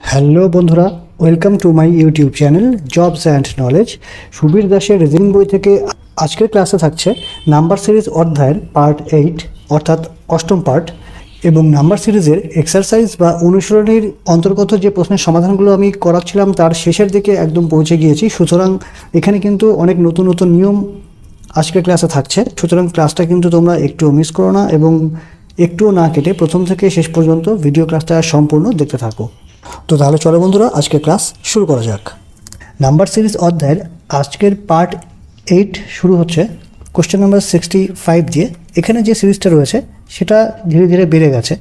Hello বন্ধুরা, welcome to my YouTube channel jobs and knowledge. Subir দাসের reasoning বই থেকে আজকের ক্লাসে থাকছে নাম্বার সিরিজ অধ্যায়ের পার্ট এইট, অর্থাৎ অষ্টম পার্ট, এবং নাম্বার সিরিজের এক্সারসাইজ বা অনুশীলনীর অন্তর্গত যে প্রশ্নের সমাধানগুলো আমি করাচ্ছিলাম, তার শেষের দিকে একদম পৌঁছে গিয়েছি। সুতরাং এখানে কিন্তু অনেক নতুন নতুন নিয়ম আজকের ক্লাসে থাকছে। সুতরাং ক্লাসটা কিন্তু তোমরা একটুও মিস করো না, এবং একটুও না কেটে প্রথম থেকে শেষ পর্যন্ত ভিডিও ক্লাসটা সম্পূর্ণ দেখতে থাকো। তো তাহলে চলো বন্ধুরা, আজকের ক্লাস শুরু করা যাক। নাম্বার সিরিজ অধ্যায়ের আজকের পার্ট এইট শুরু হচ্ছে কোশ্চেন নাম্বার সিক্সটি ফাইভ দিয়ে। এখানে যে সিরিজটা রয়েছে, সেটা ধীরে ধীরে বেড়ে গেছে।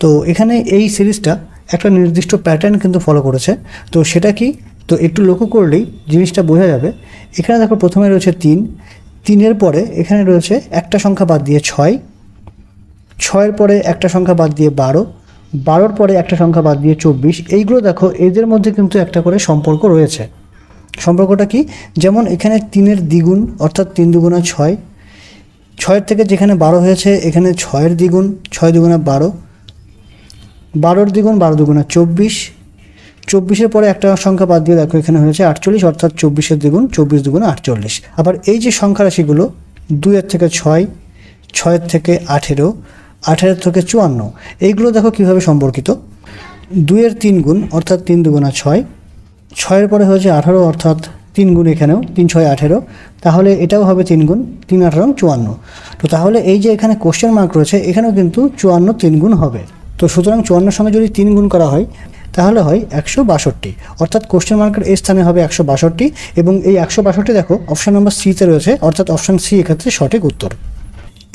তো এখানে এই সিরিজটা একটা নির্দিষ্ট প্যাটার্ন কিন্তু ফলো করেছে। তো সেটা কি? তো একটু লক্ষ্য করলেই জিনিসটা বোঝা যাবে। এখানে দেখো প্রথমে রয়েছে তিন। তিনের পরে এখানে রয়েছে একটা সংখ্যা বাদ দিয়ে ছয়। ছয়ের পরে একটা সংখ্যা বাদ দিয়ে বারো। বারোর পরে একটা সংখ্যা বাদ দিয়ে চব্বিশ। এইগুলো দেখো, এদের মধ্যে কিন্তু একটা করে সম্পর্ক রয়েছে। সম্পর্কটা কি? যেমন এখানে তিনের দ্বিগুণ, অর্থাৎ তিন দুগুণা ছয়। ছয়ের থেকে যেখানে বারো হয়েছে, এখানে ছয়ের দ্বিগুণ, ছয় দুগুণা বারো। বারোর দ্বিগুণ, বারো দুগুণা চব্বিশ। চব্বিশের পরে একটা সংখ্যা বাদ দিয়ে দেখো, এখানে হয়েছে আটচল্লিশ, অর্থাৎ চব্বিশের দ্বিগুণ, চব্বিশ দ্বিগুণ আটচল্লিশ। আবার এই যে সংখ্যা রাশিগুলো, দুইয়ের থেকে ছয়, ছয়ের থেকে আঠেরো আঠেরো থেকে চুয়ান্ন। এইগুলো দেখো কীভাবে সম্পর্কিত? দুইয়ের তিন গুণ, অর্থাৎ তিন দুগুণা ছয়। ছয়ের পরে হয়েছে আঠারো, অর্থাৎ তিন গুণ এখানেও, তিন ছয় আঠেরো। তাহলে এটাও হবে তিন গুণ, তিন আঠারো চুয়ান্ন। তো তাহলে এই যে এখানে কোশ্চেন মার্ক রয়েছে, এখানেও কিন্তু চুয়ান্ন তিন গুণ হবে। তো সুতরাং চুয়ান্নর সঙ্গে যদি তিন গুণ করা হয়, তাহলে হয় একশো বাষট্টি। অর্থাৎ কোশ্চেন মার্কের এই স্থানে হবে একশো বাষট্টি এবং এই একশো বাষট্টি দেখো অপশান নাম্বার সিতে রয়েছে, অর্থাৎ অপশান সি এক্ষেত্রে সঠিক উত্তর।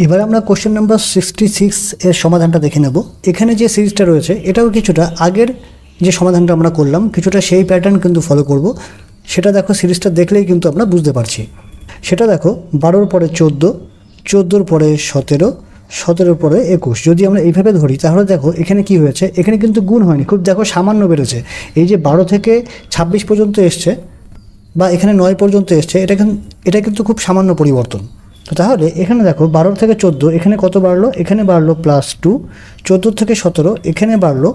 এবার আমরা কোশ্চেন নাম্বার সিক্সটি সিক্স এর সমাধানটা দেখে নেব। এখানে যে সিরিজটা রয়েছে, এটাও কিছুটা আগের যে সমাধানটা আমরা করলাম, কিছুটা সেই প্যাটার্ন কিন্তু ফলো করব। সেটা দেখো, সিরিজটা দেখলেই কিন্তু আমরা বুঝতে পারছি। সেটা দেখো, বারোর পরে চোদ্দ, চোদ্দোর পরে সতেরো, সতেরোর পরে একুশ। যদি আমরা এইভাবে ধরি, তাহলে দেখো, এখানে কি হয়েছে, এখানে কিন্তু গুণ হয়নি। খুব দেখো, সামান্য বেড়েছে। এই যে বারো থেকে ছাব্বিশ পর্যন্ত এসছে, বা এখানে নয় পর্যন্ত এসছে, এটা এটা কিন্তু খুব সামান্য পরিবর্তন। তাহলে এখানে দেখো বারো থেকে চোদ্দ, এখানে কত বাড়লো? এখানে বাড়লো প্লাস টু চোদ্দ থেকে সতেরো, এখানে বাড়লো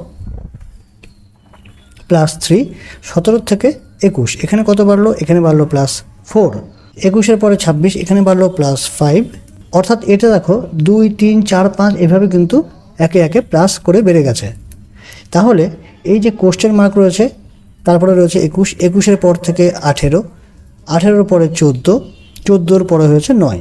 প্লাস থ্রি সতেরো থেকে একুশ। এখানে কত বাড়লো? এখানে বাড়লো প্লাস ফোর একুশের পরে ছাব্বিশ, এখানে বাড়লো প্লাস ফাইভ অর্থাৎ এটা দেখো দুই, তিন, চার, পাঁচ এভাবে কিন্তু একে একে প্লাস করে বেড়ে গেছে। তাহলে এই যে কোশ্চেন মার্ক রয়েছে, তারপরে রয়েছে একুশ। একুশের পর থেকে আঠেরো। আঠেরোর পরে চোদ্দ। চোদ্দোর পরে হয়েছে নয়।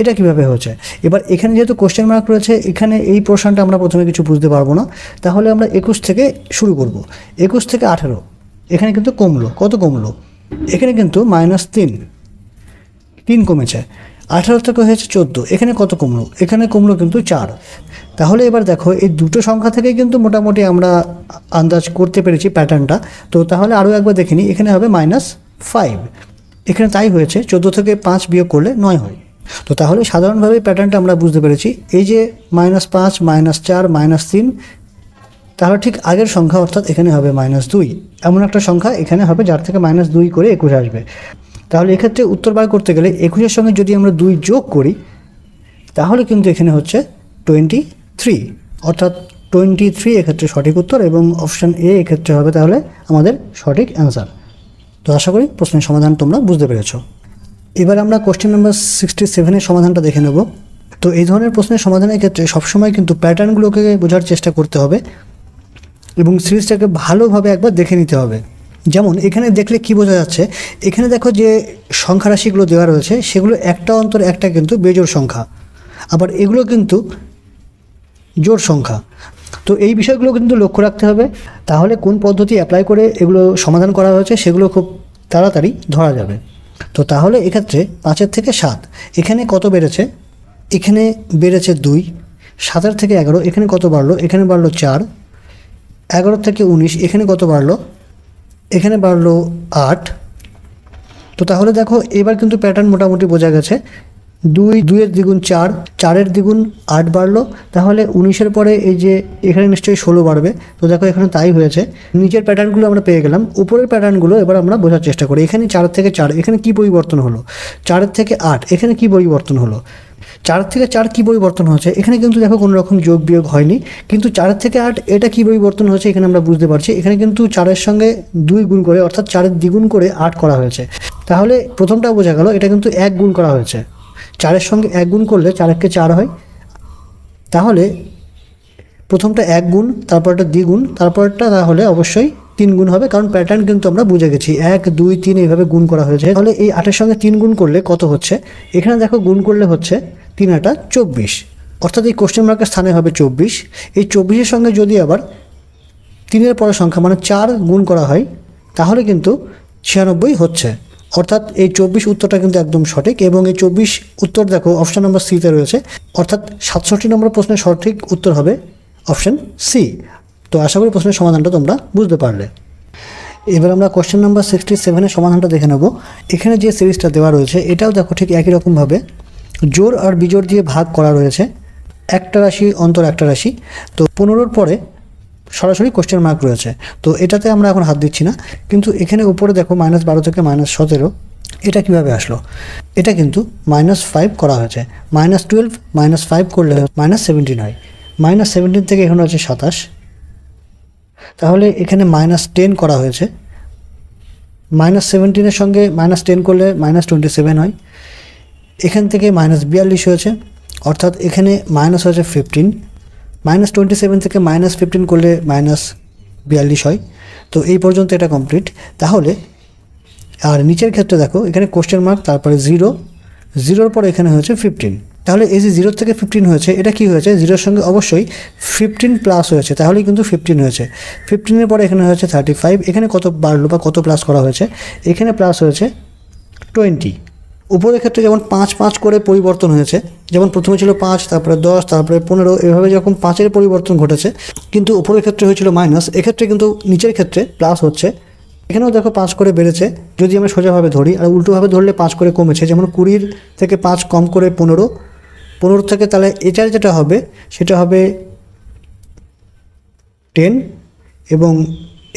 এটা কীভাবে হয়েছে? এবার এখানে যেহেতু কোশ্চেন মার্ক রয়েছে, এখানে এই প্রশ্নটা আমরা প্রথমে কিছু বুঝতে পারব না। তাহলে আমরা একুশ থেকে শুরু করব। একুশ থেকে আঠেরো। এখানে কিন্তু কমলো। কত কমলো? এখানে কিন্তু মাইনাস তিন। তিন কমেছে। আঠারো থেকে হয়েছে চোদ্দ। এখানে কত কমলো? এখানে কমলো কিন্তু চার। তাহলে এবার দেখো, এই দুটো সংখ্যা থেকেই কিন্তু মোটামুটি আমরা আন্দাজ করতে পেরেছি প্যাটার্নটা তো তাহলে আরও একবার দেখিনি এখানে হবে মাইনাস ফাইভ এখানে তাই হয়েছে। চোদ্দ থেকে পাঁচ বিয়োগ করলে নয় হয়। তো তাহলে সাধারণভাবে প্যাটার্নটা আমরা বুঝতে পেরেছি। এই যে মাইনাস পাঁচ, মাইনাস চার, মাইনাস তিন, তাহলে ঠিক আগের সংখ্যা অর্থাৎ এখানে হবে মাইনাস দুই। এমন একটা সংখ্যা এখানে হবে যার থেকে মাইনাস দুই করে একুশ আসবে। তাহলে এক্ষেত্রে উত্তর বার করতে গেলে একুশের সঙ্গে যদি আমরা দুই যোগ করি, তাহলে কিন্তু এখানে হচ্ছে টোয়েন্টি থ্রি। অর্থাৎ টোয়েন্টি থ্রি এক্ষেত্রে সঠিক উত্তর এবং অপশান এ এক্ষেত্রে হবে তাহলে আমাদের সঠিক অ্যান্সার। তো আশা করি প্রশ্নের সমাধান তোমরা বুঝতে পেরেছ। এবার আমরা কোশ্চেন নাম্বার সিক্সটি সেভেনের সমাধানটা দেখে নেব। তো এই ধরনের প্রশ্নের সমাধানের ক্ষেত্রে সবসময় কিন্তু প্যাটার্নগুলোকে বোঝার চেষ্টা করতে হবে এবং সিরিজটাকে ভালোভাবে একবার দেখে নিতে হবে। যেমন এখানে দেখলে কি বোঝা যাচ্ছে, এখানে দেখো যে সংখ্যা রাশিগুলো দেওয়া রয়েছে, সেগুলো একটা অন্তর একটা কিন্তু বেজোর সংখ্যা, আবার এগুলো কিন্তু জোর সংখ্যা। তো এই বিষয়গুলো কিন্তু লক্ষ্য রাখতে হবে। তাহলে কোন পদ্ধতি অ্যাপ্লাই করে এগুলো সমাধান করা হয়েছে সেগুলো খুব তাড়াতাড়ি ধরা যাবে। তো তাহলে এক্ষেত্রে পাঁচের থেকে সাত, এখানে কত বেড়েছে? এখানে বেড়েছে দুই, সাতের থেকে এগারো, এখানে কত বাড়লো? এখানে বাড়লো চার এগারো থেকে উনিশ, এখানে কত বাড়লো? এখানে বাড়লো আট। তো তাহলে দেখো, এবার কিন্তু প্যাটার্ন মোটামুটি বোঝা গেছে। দুই, দুইয়ের দ্বিগুণ চার, চারের দ্বিগুণ আট বাড়লো। তাহলে উনিশের পরে এই যে এখানে নিশ্চয়ই ষোলো বাড়বে। তো দেখো এখানে তাই হয়েছে। নিচের প্যাটার্নগুলো আমরা পেয়ে গেলাম। উপরের প্যাটার্নগুলো এবার আমরা বোঝার চেষ্টা করি। এখানে চার থেকে চার, এখানে কি পরিবর্তন হলো? চারের থেকে আট, এখানে কি পরিবর্তন হলো? চার থেকে চার কী পরিবর্তন হচ্ছে এখানে কিন্তু দেখো কোনো রকম যোগ বিয়োগ হয়নি। কিন্তু চারের থেকে আট, এটা কী পরিবর্তন হচ্ছে এখানে আমরা বুঝতে পারছি। এখানে কিন্তু চারের সঙ্গে দুই গুণ করে, অর্থাৎ চারের দ্বিগুণ করে আট করা হয়েছে। তাহলে প্রথমটা বোঝা গেল, এটা কিন্তু এক গুণ করা হয়েছে। চারের সঙ্গে এক গুণ করলে চারেককে চার হয়। তাহলে প্রথমটা এক গুণ, তারপরটা দ্বিগুণ, তারপরটা তাহলে অবশ্যই তিন গুণ হবে, কারণ প্যাটার্ন কিন্তু আমরা বুঝে গেছি। এক, দুই, তিন এইভাবে গুণ করা হয়েছে। তাহলে এই আটের সঙ্গে তিন গুণ করলে কত হচ্ছে? এখানে দেখো গুণ করলে হচ্ছে তিন আটা চব্বিশ। অর্থাৎ এই কোশ্চেন মার্কের স্থানে হবে চব্বিশ। এই চব্বিশের সঙ্গে যদি আবার তিনের পরের সংখ্যা মানে চার গুণ করা হয়, তাহলে কিন্তু ছিয়ানব্বই হচ্ছে। অর্থাৎ এই চব্বিশ উত্তরটা কিন্তু একদম সঠিক এবং এই চব্বিশ উত্তর দেখো অপশান নম্বর সিতে রয়েছে। অর্থাৎ সাতষট্টি নম্বর প্রশ্নের সঠিক উত্তর হবে অপশান সি তো আশা করি প্রশ্নের সমাধানটা তোমরা বুঝতে পারলে। এবার আমরা কোশ্চেন নাম্বার সিক্সটি সেভেনের সমাধানটা দেখে নেব। এখানে যে সিরিজটা দেওয়া রয়েছে, এটাও দেখো ঠিক একই রকমভাবে জোর আর বিজোড় দিয়ে ভাগ করা রয়েছে। একটা রাশি অন্তর একটা রাশি। তো পনেরোর পরে সরাসরি কোশ্চেন মার্ক রয়েছে। তো এটাতে আমরা এখন হাত দিচ্ছি না। কিন্তু এখানে উপরে দেখো মাইনাস বারো থেকে মাইনাস সতেরো, এটা কীভাবে আসলো? এটা কিন্তু মাইনাস ফাইভ করা হয়েছে। মাইনাস টুয়েলভ মাইনাস ফাইভ করলে মাইনাস সেভেন্টিন হয়। মাইনাস সেভেন্টিন থেকে এখানে হচ্ছে সাতাশ। তাহলে এখানে মাইনাস টেন করা হয়েছে। মাইনাস সেভেন্টিনের সঙ্গে মাইনাস টেন করলে মাইনাস টোয়েন্টি সেভেন হয়। এখান থেকে মাইনাস বিয়াল্লিশ হয়েছে। অর্থাৎ এখানে মাইনাস হয়েছে ফিফটিন মাইনাস টোয়েন্টি সেভেন থেকে মাইনাস ফিফটিন করলে মাইনাস বিয়াল্লিশ হয়। তো এই পর্যন্ত এটা কমপ্লিট তাহলে, আর নিচের ক্ষেত্রে দেখো, এখানে কোশ্চেন মার্ক তারপরে জিরো জিরোর পরে এখানে হয়েছে ফিফটিন তাহলে এই যে জিরো থেকে ফিফটিন হয়েছে, এটা কি হয়েছে? জিরোর সঙ্গে অবশ্যই ফিফটিন প্লাস হয়েছে, তাহলেই কিন্তু ফিফটিন হয়েছে। ফিফটিনের পরে এখানে হয়েছে থার্টি ফাইভ এখানে কত বাড়লো বা কত প্লাস করা হয়েছে? এখানে প্লাস হয়েছে টোয়েন্টি উপরের ক্ষেত্রে যেমন পাঁচ পাঁচ করে পরিবর্তন হয়েছে, যেমন প্রথমে ছিল পাঁচ, তারপরে দশ, তারপরে পনেরো, এভাবে যখন পাঁচের পরিবর্তন ঘটেছে, কিন্তু উপরের ক্ষেত্রে হয়েছিল মাইনাস, এক্ষেত্রে কিন্তু নিচের ক্ষেত্রে প্লাস হচ্ছে। এখানেও দেখো পাঁচ করে বেড়েছে, যদি আমরা সোজাভাবে ধরি, আর উল্টোভাবে ধরলে পাঁচ করে কমেছে, যেমন কুড়ির থেকে পাঁচ কম করে পনেরো পনেরো থেকে তাহলে এটার যেটা হবে, সেটা হবে টেন, এবং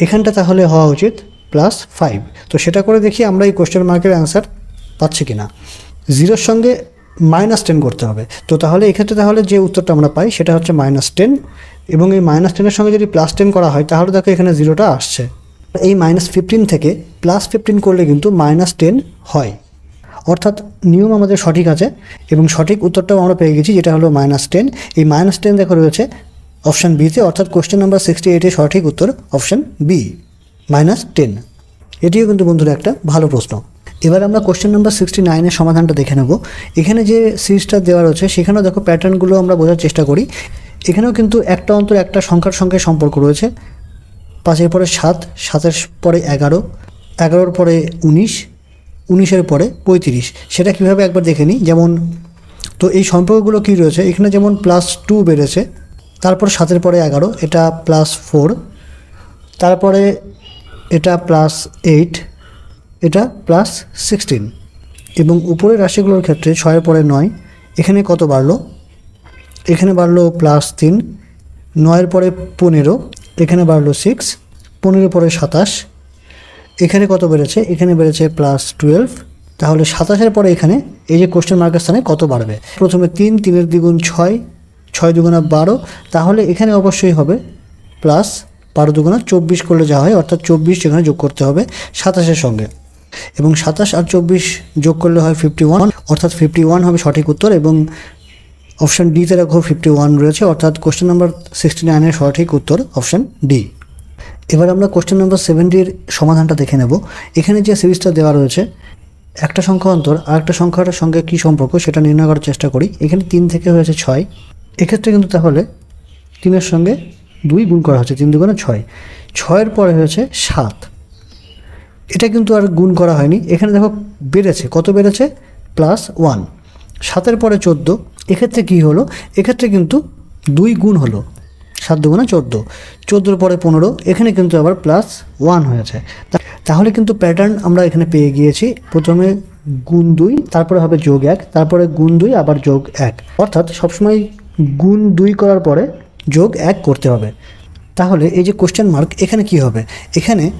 এখানটা তাহলে হওয়া উচিত প্লাস ফাইভ। তো সেটা করে দেখি, আমরা এই কোশ্চেন মার্কের অ্যান্সার পাচ্ছি কি না জিরোর সঙ্গে মাইনাস টেন করতে হবে। তো তাহলে এক্ষেত্রে তাহলে যে উত্তরটা আমরা পাই সেটা হচ্ছে মাইনাস টেন এবং এই মাইনাস টেনের সঙ্গে যদি প্লাস টেন করা হয় তাহলে দেখো এখানে জিরোটা আসছে। এই মাইনাস ফিফটিন থেকে প্লাস ফিফটিন করলে কিন্তু মাইনাস টেন হয়। অর্থাৎ নিয়ম আমাদের সঠিক আছে এবং সঠিক উত্তরটাও আমরা পেয়ে গেছি যেটা হলো মাইনাস টেন এই মাইনাস টেন দেখো রয়েছে অপশান বিতে অর্থাৎ কোশ্চেন নাম্বার সিক্সটি এইটের সঠিক উত্তর অপশান বি মাইনাস টেন এটিও কিন্তু বন্ধুরা একটা ভালো প্রশ্ন। এবার আমরা কোশ্চেন নাম্বার সিক্সটি নাইনের সমাধানটা দেখে নেব। এখানে যে সিরিজটা দেওয়া রয়েছে, সেখানেও দেখো প্যাটার্নগুলো আমরা বোঝার চেষ্টা করি। এখানেও কিন্তু একটা অন্তর একটা সংখ্যার সঙ্গে সম্পর্ক রয়েছে। পাঁচের পরে সাত, সাতের পরে এগারো, এগারোর পরে উনিশ, উনিশের পরে পঁয়ত্রিশ। সেটা কীভাবে একবার দেখে নিই? যেমন, তো এই সম্পর্কগুলো কী রয়েছে? এখানে যেমন প্লাস টু বেড়েছে, তারপর সাতের পরে এগারো, এটা প্লাস ফোর তারপরে এটা প্লাস এইট এটা প্লাস সিক্সটিন এবং উপরের রাশিগুলোর ক্ষেত্রে ছয়ের পরে নয়, এখানে কত বাড়লো? এখানে বাড়লো প্লাস তিন, নয়ের পরে পনেরো, এখানে বাড়লো সিক্স পনেরো পরে সাতাশ, এখানে কত বেড়েছে? এখানে বেড়েছে প্লাস টুয়েলভ তাহলে সাতাশের পরে এখানে এই যে কোশ্চেন মার্কের স্থানে কত বাড়বে? প্রথমে তিন, তিনের দ্বিগুণ ছয় ছয় দুগুণা বারো, তাহলে এখানে অবশ্যই হবে প্লাস বারো দুগুণা চব্বিশ করলে যা হয়, অর্থাৎ চব্বিশ এখানে যোগ করতে হবে সাতাশের সঙ্গে। এবং সাতাশ আর চব্বিশ যোগ করলে হয় ফিফটি ওয়ান অর্থাৎ ফিফটি ওয়ান হবে সঠিক উত্তর এবং অপশান ডিতে রাখো ফিফটি ওয়ান রয়েছে, অর্থাৎ কোশ্চেন নাম্বার সিক্সটি নাইনের সঠিক উত্তর অপশান ডি এবার আমরা কোশ্চেন নাম্বার সেভেন্টির সমাধানটা দেখে নেব। এখানে যে সিরিজটা দেওয়া রয়েছে, একটা সংখ্যা অন্তর আর একটা সংখ্যার সঙ্গে কী সম্পর্ক সেটা নির্ণয় করার চেষ্টা করি। এখানে তিন থেকে হয়েছে ছয়। এক্ষেত্রে কিন্তু তাহলে তিনের সঙ্গে দুই গুণ করা হচ্ছে, তিন দুগুণে ছয়। ছয়ের পরে হয়েছে সাত। এটা কিন্তু আর গুণ করা হয়নি। এখানে দেখো বেড়েছে। কত বেড়েছে? Plus one. সাতের পরে চোদ্দ। এক্ষেত্রে কী হলো? এক্ষেত্রে কিন্তু দুই গুণ হলো। সাত দুগুণে চোদ্দ। চোদ্দোর পরে পনেরো। এখানে কিন্তু আবার প্লাস ওয়ান হয়েছে। তাহলে কিন্তু প্যাটার্ন আমরা এখানে পেয়ে গিয়েছি। প্রথমে গুণ দুই, তারপরে হবে যোগ এক, তারপরে গুণ দুই, আবার যোগ এক। অর্থাৎ সবসময় গুণ দুই করার পরে যোগ এক করতে হবে। তাহলে এই যে কোশ্চেন মার্ক এখানে কি হবে? এখানে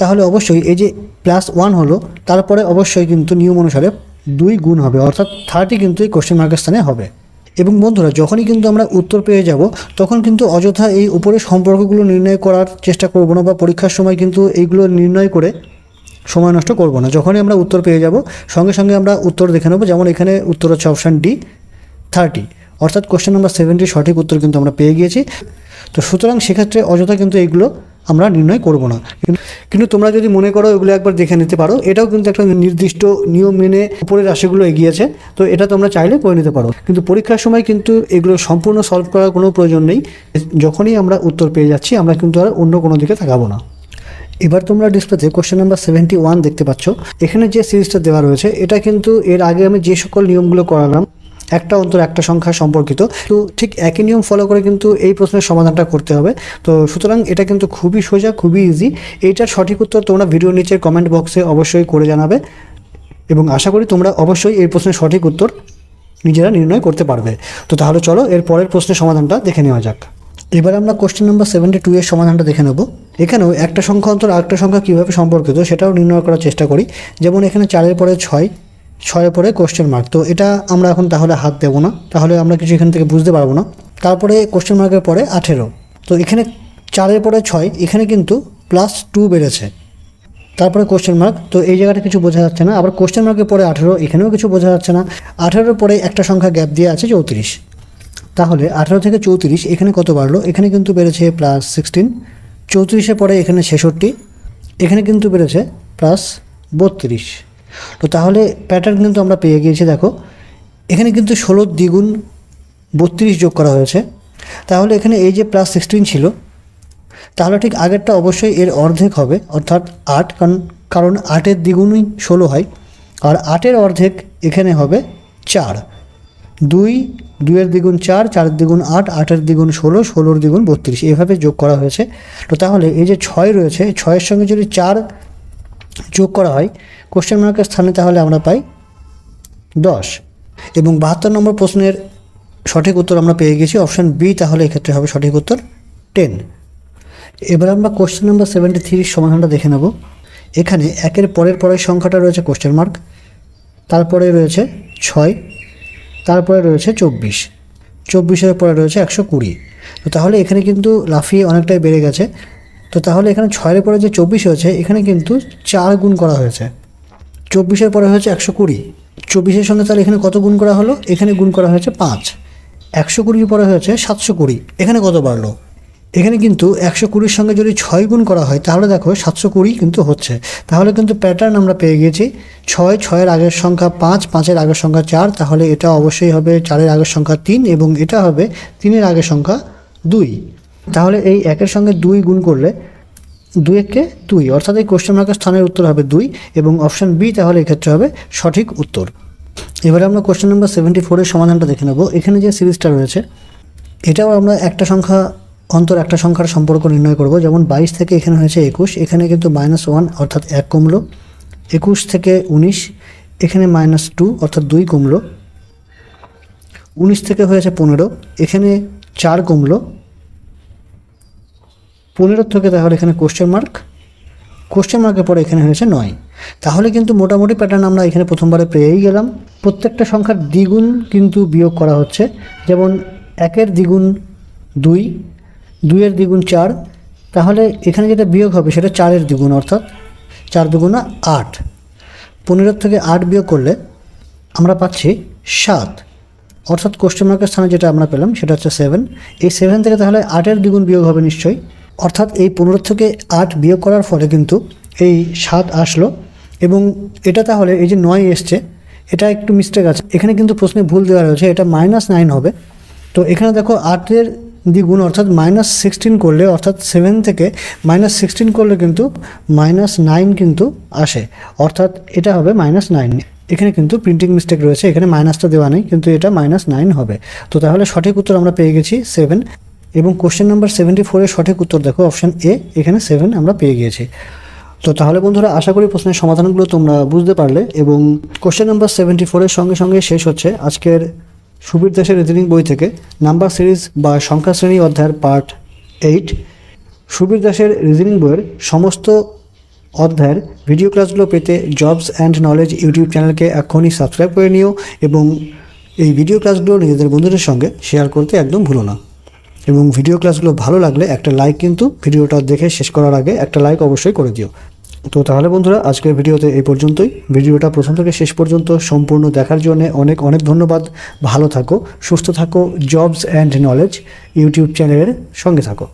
তাহলে অবশ্যই এই যে প্লাস ওয়ান হলো, তারপরে অবশ্যই কিন্তু নিয়ম অনুসারে দুই গুণ হবে, অর্থাৎ থার্টি কিন্তু এই কোশ্চেন মার্কের স্থানে হবে। এবং বন্ধুরা, যখনই কিন্তু আমরা উত্তর পেয়ে যাব, তখন কিন্তু অযথা এই উপরে সম্পর্কগুলো নির্ণয় করার চেষ্টা করব না বা পরীক্ষার সময় কিন্তু এইগুলো নির্ণয় করে সময় নষ্ট করব না। যখনই আমরা উত্তর পেয়ে যাব, সঙ্গে সঙ্গে আমরা উত্তর দেখে নেব, যেমন এখানে উত্তর হচ্ছে অপশান ডি থার্টি অর্থাৎ কোশ্চেন নাম্বার সেভেন্টির সঠিক উত্তর কিন্তু আমরা পেয়ে গিয়েছি। তো সুতরাং সেক্ষেত্রে অযথা কিন্তু এইগুলো আমরা নির্ণয় করব না। কিন্তু- তোমরা যদি মনে করো এগুলো একবার দেখে নিতে পারো, এটাও কিন্তু একটা নির্দিষ্ট নিয়ম মেনে উপরের রাশিগুলো এগিয়েছে তো এটা তোমরা চাইলে করে নিতে পারো। কিন্তু পরীক্ষার সময় কিন্তু এগুলো সম্পূর্ণ সলভ করার কোনো প্রয়োজন নেই। যখনই আমরা উত্তর পেয়ে যাচ্ছি, আমরা কিন্তু আর অন্য কোনো দিকে তাকাবো না। এবার তোমরা ডিসপ্লেতে কোশ্চেন নাম্বার সেভেন্টি ওয়ান দেখতে পাচ্ছ। এখানে যে সিরিজটা দেওয়া রয়েছে, এটা কিন্তু এর আগে আমি যে সকল নিয়মগুলো করালাম একটা অন্তর, একটা সংখ্যা সম্পর্কিত। তো ঠিক একই নিয়ম ফলো করে কিন্তু এই প্রশ্নের সমাধানটা করতে হবে। তো সুতরাং এটা কিন্তু খুবই সোজা, খুবই ইজি এইটার সঠিক উত্তর তোমরা ভিডিও নিচের কমেন্ট বক্সে অবশ্যই করে জানাবে। এবং আশা করি তোমরা অবশ্যই এই প্রশ্নের সঠিক উত্তর নিজেরা নির্ণয় করতে পারবে। তো তাহলে চলো এর পরের প্রশ্নের সমাধানটা দেখে নেওয়া যাক। এবার আমরা কোশ্চেন নাম্বার সেভেন্টি টু এর সমাধানটা দেখে নেব। এখানেও একটা সংখ্যা অন্তর, আরেকটা সংখ্যা কীভাবে সম্পর্কিত সেটাও নির্ণয় করার চেষ্টা করি। যেমন এখানে চারের পরে ছয় ছয়ের পরে কোশ্চেন মার্ক তো এটা আমরা এখন তাহলে হাত দেবো না। তাহলে আমরা কিছু এখান থেকে বুঝতে পারব না। তারপরে কোশ্চেন মার্কের পরে আঠেরো। তো এখানে চারের পরে ছয়, এখানে কিন্তু প্লাস টু বেড়েছে। তারপরে কোশ্চেন মার্ক তো এই জায়গাটা কিছু বোঝা যাচ্ছে না। আবার কোশ্চেন মার্কের পরে আঠেরো, এখানেও কিছু বোঝা যাচ্ছে না। আঠেরোর পরে একটা সংখ্যা গ্যাপ দিয়ে আছে চৌত্রিশ। তাহলে আঠেরো থেকে চৌত্রিশ, এখানে কত বাড়লো? এখানে কিন্তু বেড়েছে প্লাস সিক্সটিন চৌত্রিশের পরে এখানে ছেষট্টি। এখানে কিন্তু বেড়েছে প্লাস বত্রিশ। তো তাহলে প্যাটার্ন কিন্তু আমরা পেয়ে গিয়েছি, দেখো। এখানে কিন্তু ষোলো দ্বিগুণ বত্রিশ যোগ করা হয়েছে। তাহলে এখানে এই যে প্লাস সিক্সটিন ছিল, তাহলে ঠিক আগেরটা অবশ্যই এর অর্ধেক হবে, অর্থাৎ আট, কারণ কারণ আটের দ্বিগুণই ষোলো হয়। আর আটের অর্ধেক এখানে হবে চার। দুই, দুইয়ের দ্বিগুণ চার, চারের দ্বিগুণ আট, আটের দ্বিগুণ ষোলো, ষোলোর দ্বিগুণ বত্রিশ, এভাবে যোগ করা হয়েছে। তো তাহলে এই যে ছয় রয়েছে ছয়ের সঙ্গে যদি চার যোগ করা হয় কোশ্চেন মার্কের স্থানে তাহলে আমরা পাই দশ। এবং বাহাত্তর নম্বর প্রশ্নের সঠিক উত্তর আমরা পেয়ে গেছি। অপশান বি তাহলে এক্ষেত্রে হবে সঠিক উত্তর টেন এবার আমরা কোশ্চেন নাম্বার সেভেন্টি থ্রির সমাধানটা দেখে নেব। এখানে একের পরের পরের সংখ্যাটা রয়েছে কোশ্চেন মার্ক তারপরে রয়েছে ছয়, তারপরে রয়েছে চব্বিশ। চব্বিশের পরে রয়েছে একশো কুড়ি। তো তাহলে এখানে কিন্তু লাফিয়ে অনেকটাই বেড়ে গেছে। তো তাহলে এখানে ছয়ের পরে যে চব্বিশ হয়েছে, এখানে কিন্তু চার গুণ করা হয়েছে। চব্বিশের পরে হয়েছে একশো কুড়ি। চব্বিশের সঙ্গে তাহলে এখানে কত গুণ করা হলো? এখানে গুণ করা হয়েছে পাঁচ। একশো কুড়ির পরে হয়েছে সাতশো কুড়ি। এখানে কত বাড়লো? এখানে কিন্তু একশো কুড়ির সঙ্গে যদি ছয় গুণ করা হয়, তাহলে দেখো সাতশো কুড়ি কিন্তু হচ্ছে। তাহলে কিন্তু প্যাটার্ন আমরা পেয়ে গেছি। ছয়, ছয়ের আগের সংখ্যা পাঁচ, পাঁচের আগের সংখ্যা চার, তাহলে এটা অবশ্যই হবে চারের আগের সংখ্যা তিন এবং এটা হবে তিনের আগের সংখ্যা দুই। তাহলে এই একের সঙ্গে দুই গুণ করলে দুই এককে দুই। অর্থাৎ এই কোশ্চেন মার্কের স্থানের উত্তর হবে দুই এবং অপশান বি তাহলে এক্ষেত্রে হবে সঠিক উত্তর। এবারে আমরা কোশ্চেন নাম্বার সেভেন্টি ফোরের সমাধানটা দেখে নেব। এখানে যে সিরিজটা রয়েছে, এটাও আমরা একটা সংখ্যা, অন্তর একটা সংখ্যার সম্পর্ক নির্ণয় করব। যেমন বাইশ থেকে এখানে হয়েছে একুশ, এখানে কিন্তু মাইনাস ওয়ান অর্থাৎ এক কমলো। একুশ থেকে উনিশ, এখানে মাইনাস টু অর্থাৎ দুই কমলো। উনিশ থেকে হয়েছে পনেরো, এখানে চার কমলো। পনেরো থেকে তাহলে এখানে কোশ্চেন মার্ক কোশ্চেন মার্কের পরে এখানে হয়েছে নয়। তাহলে কিন্তু মোটামুটি প্যাটার্ন আমরা এখানে প্রথমবারে পেয়েই গেলাম। প্রত্যেকটা সংখ্যার দ্বিগুণ কিন্তু বিয়োগ করা হচ্ছে। যেমন একের দ্বিগুণ দুই, দুইয়ের দ্বিগুণ চার, তাহলে এখানে যেটা বিয়োগ হবে সেটা চারের দ্বিগুণ অর্থাৎ চার দুগুণা আট। পনেরোর থেকে আট বিয়োগ করলে আমরা পাচ্ছি সাত। অর্থাৎ কোশ্চেন মার্কের স্থানে যেটা আমরা পেলাম সেটা হচ্ছে সেভেন এই সেভেন থেকে তাহলে আটের দ্বিগুণ বিয়োগ হবে নিশ্চয়ই। অর্থাৎ এই পনেরো থেকে আট বিয়োগ করার ফলে কিন্তু এই সাত আসলো এবং এটা তাহলে এই যে নয় এসছে, এটা একটু মিস্টেক আছে। এখানে কিন্তু প্রশ্নে ভুল দেওয়া রয়েছে, এটা মাইনাস নাইন হবে। তো এখানে দেখো আটের দ্বিগুণ অর্থাৎ মাইনাস সিক্সটিন করলে, অর্থাৎ সেভেন থেকে মাইনাস সিক্সটিন করলে কিন্তু মাইনাস নাইন কিন্তু আসে। অর্থাৎ এটা হবে মাইনাস নাইন এখানে কিন্তু প্রিন্টিং মিস্টেক রয়েছে, এখানে মাইনাসটা দেওয়া নেই, কিন্তু এটা মাইনাস নাইন হবে। তো তাহলে সঠিক উত্তর আমরা পেয়ে গেছি সেভেন এবং কোশ্চেন নাম্বার সেভেন্টি ফোরের সঠিক উত্তর দেখো অপশান এ এখানে সেভেন আমরা পেয়ে গিয়েছি। তো তাহলে বন্ধুরা, আশা করি প্রশ্নের সমাধানগুলো তোমরা বুঝতে পারলে এবং কোশ্চেন নাম্বার সেভেন্টি ফোরের সঙ্গে সঙ্গে শেষ হচ্ছে আজকের সুবীর দাসের রিজনিং বই থেকে নাম্বার সিরিজ বা সংখ্যা শ্রেণি অধ্যায়ের পার্ট এইট সুবীর দাসের রিজনিং বইয়ের সমস্ত অধ্যায়ের ভিডিও ক্লাসগুলো পেতে জবস অ্যান্ড নলেজ ইউটিউব চ্যানেলকে এখনই সাবস্ক্রাইব করে নিও এবং এই ভিডিও ক্লাসগুলো নিজেদের বন্ধুদের সঙ্গে শেয়ার করতে একদম ভুলো না। এবং ভিডিও ক্লাসগুলো ভালো লাগলে একটা লাইক কিন্তু ভিডিওটা দেখে শেষ করার আগে একটা লাইক অবশ্যই করে দিও। তো তাহলে বন্ধুরা, আজকের ভিডিওতে এই পর্যন্তই। ভিডিওটা প্রথম থেকে শেষ পর্যন্ত সম্পূর্ণ দেখার জন্য অনেক অনেক ধন্যবাদ। ভালো থাকো, সুস্থ থাকো জবস অ্যান্ড নলেজ ইউটিউব চ্যানেলের সঙ্গে থাকো।